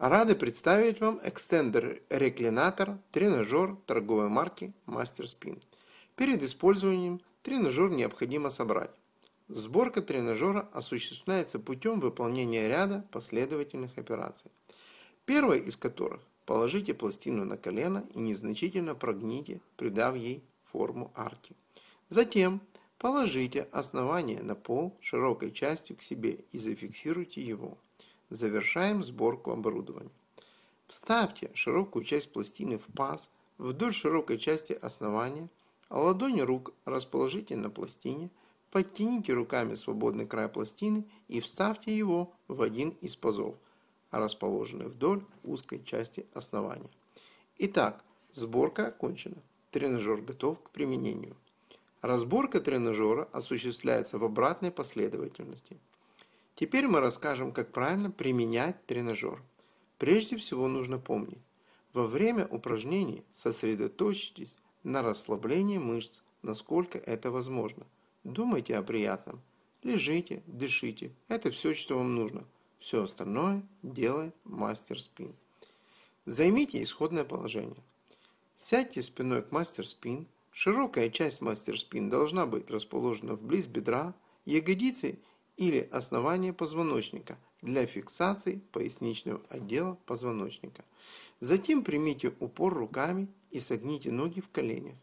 Рады представить вам экстендер-реклинатор, тренажер торговой марки Master Spin. Перед использованием тренажер необходимо собрать. Сборка тренажера осуществляется путем выполнения ряда последовательных операций. Первая из которых – положите пластину на колено и незначительно прогните, придав ей форму арки. Затем положите основание на пол широкой частью к себе и зафиксируйте его. Завершаем сборку оборудования. Вставьте широкую часть пластины в паз вдоль широкой части основания, а ладони рук расположите на пластине, подтяните руками свободный край пластины и вставьте его в один из пазов, расположенный вдоль узкой части основания. Итак, сборка окончена. Тренажер готов к применению. Разборка тренажера осуществляется в обратной последовательности. Теперь мы расскажем, как правильно применять тренажер. Прежде всего нужно помнить, во время упражнений сосредоточьтесь на расслаблении мышц, насколько это возможно. Думайте о приятном. Лежите, дышите. Это все, что вам нужно. Все остальное делает мастер спин. Займите исходное положение. Сядьте спиной к мастер спин. Широкая часть мастер спин должна быть расположена вблизи бедра, ягодицы или основания позвоночника для фиксации поясничного отдела позвоночника. Затем примите упор руками и согните ноги в коленях.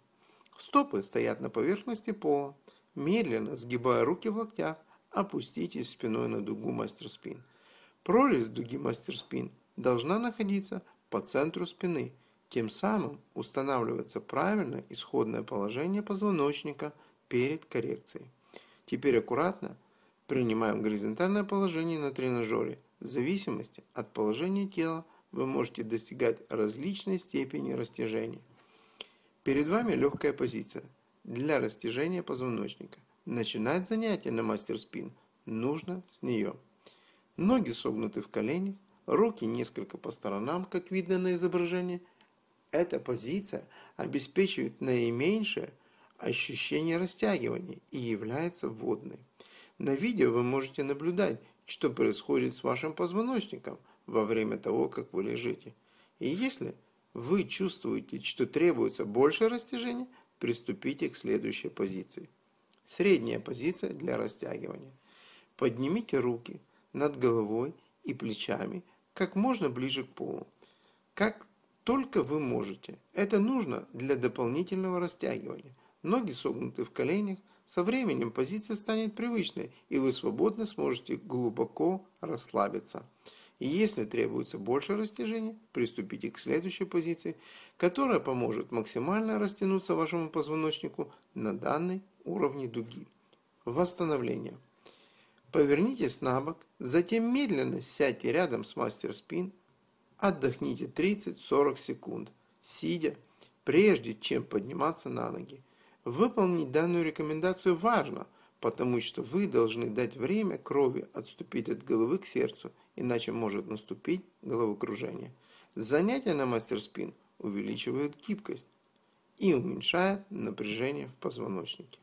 Стопы стоят на поверхности пола. Медленно, сгибая руки в локтях, опуститесь спиной на дугу мастер спин. Прорезь дуги мастер спин должна находиться по центру спины. Тем самым устанавливается правильное исходное положение позвоночника перед коррекцией. Теперь аккуратно Принимаем горизонтальное положение на тренажере. В зависимости от положения тела вы можете достигать различной степени растяжения. Перед вами легкая позиция для растяжения позвоночника. Начинать занятие на мастер спин нужно с нее. Ноги согнуты в коленях, руки несколько по сторонам, как видно на изображении. Эта позиция обеспечивает наименьшее ощущение растягивания и является вводной. На видео вы можете наблюдать, что происходит с вашим позвоночником во время того, как вы лежите. И если вы чувствуете, что требуется больше растяжения, приступите к следующей позиции. Средняя позиция для растягивания. Поднимите руки над головой и плечами как можно ближе к полу. Как только вы можете. Это нужно для дополнительного растягивания. Ноги согнуты в коленях, со временем позиция станет привычной, и вы свободно сможете глубоко расслабиться. И если требуется больше растяжения, приступите к следующей позиции, которая поможет максимально растянуться вашему позвоночнику на данной уровне дуги. Восстановление. Повернитесь на бок, затем медленно сядьте рядом с мастер спин, отдохните 30-40 секунд, сидя, прежде чем подниматься на ноги. Выполнить данную рекомендацию важно, потому что вы должны дать время крови отступить от головы к сердцу, иначе может наступить головокружение. Занятия на мастер-спин увеличивают гибкость и уменьшают напряжение в позвоночнике.